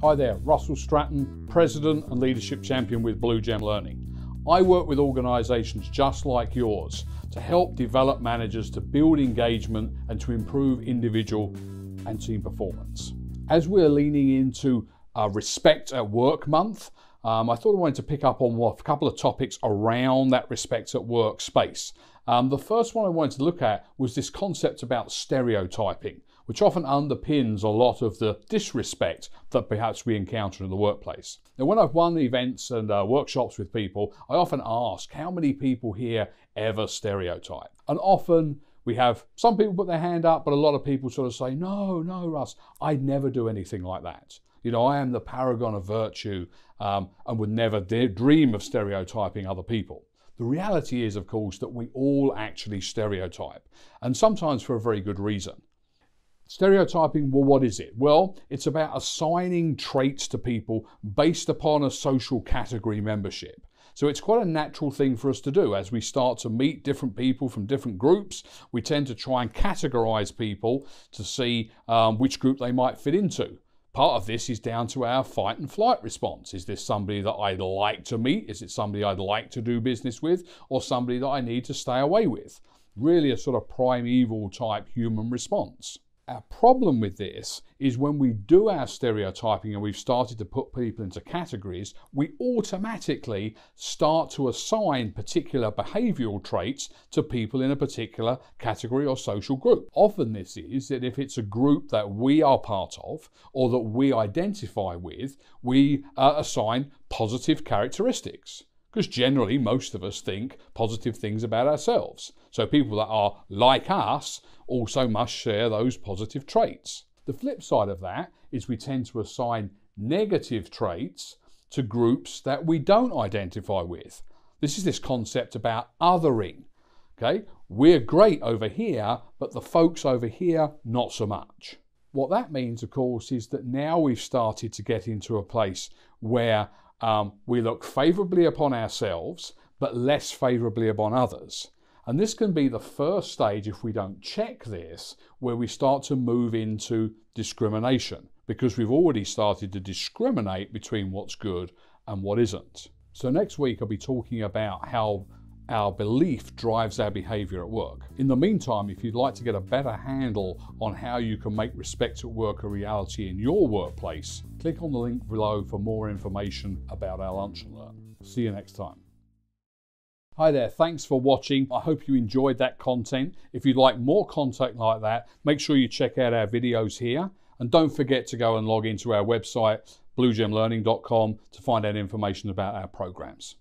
Hi there, Russell Stratton, President and Leadership Champion with Bluegem Learning. I work with organisations just like yours to help develop managers to build engagement and to improve individual and team performance. As we're leaning into uh, Respect at Work Month, um, I thought I wanted to pick up on a couple of topics around that respect at work space. Um, the first one I wanted to look at was this concept about stereotyping, which often underpins a lot of the disrespect that perhaps we encounter in the workplace. Now, when I've run events and uh, workshops with people, I often ask how many people here ever stereotype? And often we have some people put their hand up, but a lot of people sort of say, no, no, Russ, I'd never do anything like that. You know, I am the paragon of virtue um, and would never dream of stereotyping other people. The reality is, of course, that we all actually stereotype, and sometimes for a very good reason. Stereotyping, well, what is it? Well, it's about assigning traits to people based upon a social category membership. So it's quite a natural thing for us to do. As we start to meet different people from different groups, we tend to try and categorize people to see um, which group they might fit into. Part of this is down to our fight and flight response. Is this somebody that I'd like to meet? Is it somebody I'd like to do business with? Or somebody that I need to stay away with? Really a sort of primeval type human response. Our problem with this is when we do our stereotyping and we've started to put people into categories, we automatically start to assign particular behavioral traits to people in a particular category or social group. Often, this is that if it's a group that we are part of or that we identify with, we uh, assign positive characteristics because generally most of us think positive things about ourselves. So people that are like us also must share those positive traits. The flip side of that is we tend to assign negative traits to groups that we don't identify with. This is this concept about othering. Okay, we're great over here, but the folks over here, not so much. What that means, of course, is that now we've started to get into a place where um, we look favourably upon ourselves, but less favourably upon others. And this can be the first stage, if we don't check this, where we start to move into discrimination because we've already started to discriminate between what's good and what isn't. So, next week, I'll be talking about how our belief drives our behavior at work. In the meantime, if you'd like to get a better handle on how you can make respect at work a reality in your workplace, click on the link below for more information about our Lunch and Learn. See you next time. Hi there, thanks for watching. I hope you enjoyed that content. If you'd like more content like that, make sure you check out our videos here. And don't forget to go and log into our website, bluegemlearning.com, to find out information about our programs.